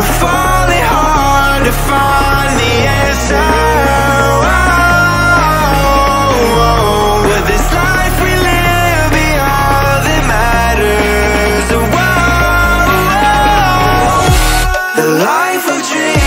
We're falling hard to find the answer. Oh, oh, oh. this life we live be all that matters The life of dreams.